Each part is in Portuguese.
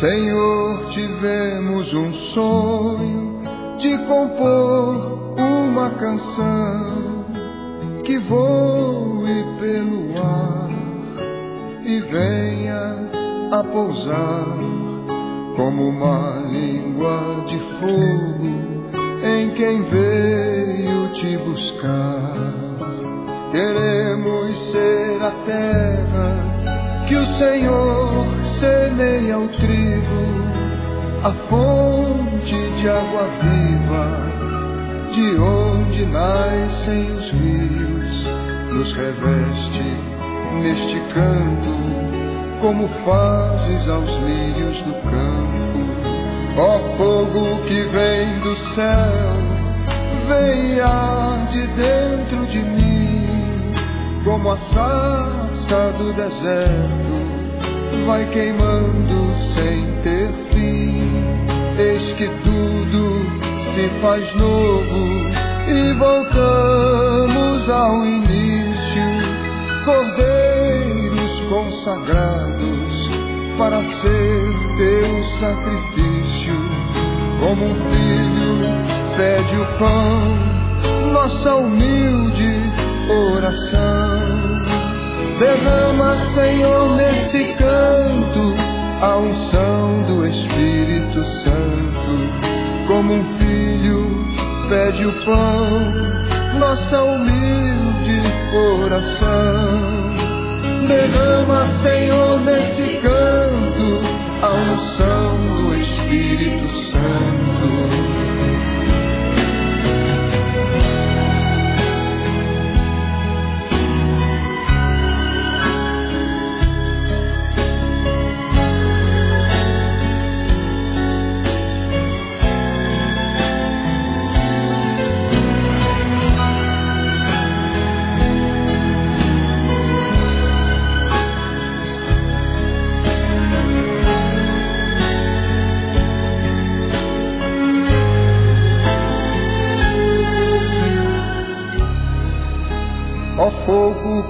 Senhor, tivemos um sonho de compor uma canção que voe pelo ar e venha a pousar como uma língua de fogo em quem veio te buscar. Queremos ser a terra que o Senhor semeia o trigo, a fonte de água viva, de onde nascem os rios, nos reveste neste canto, como fazes aos lírios do campo. Ó fogo que vem do céu, vem de dentro de mim como a sarça do deserto, vai queimando sem ter fim. Eis que tudo se faz novo e voltamos ao início, cordeiros consagrados para ser teu sacrifício. Como um filho pede o pão, nossa humilde oração. Derrama, Senhor, nesse Como um filho pede o pão, nossa humilde oração. Derrama, Senhor, nesse canto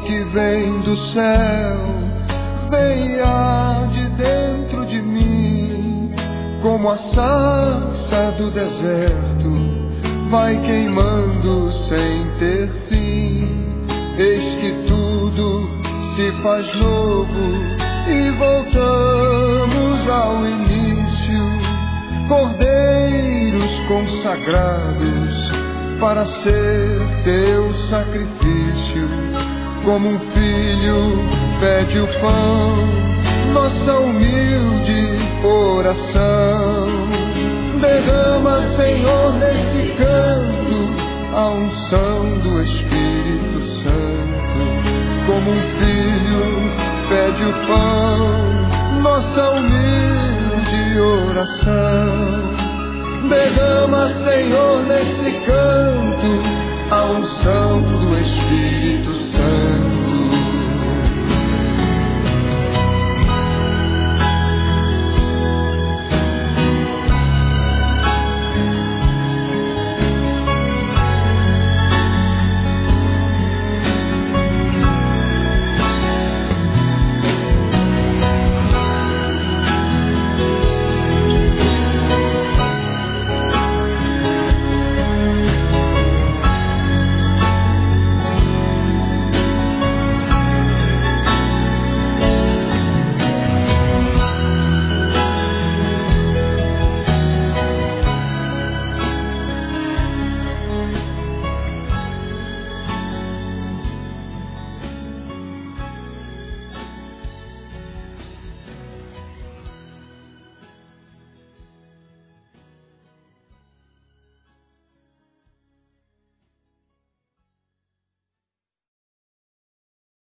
que vem do céu, venha de dentro de mim, como a sarça do deserto, vai queimando sem ter fim. Eis que tudo se faz novo e voltamos ao início, cordeiros consagrados para ser teu sacrifício como um filho pede o pão, nossa humilde oração. Derrama, Senhor, nesse canto a unção do Espírito Santo. Como um filho pede o pão, nossa humilde oração. Derrama, Senhor, nesse canto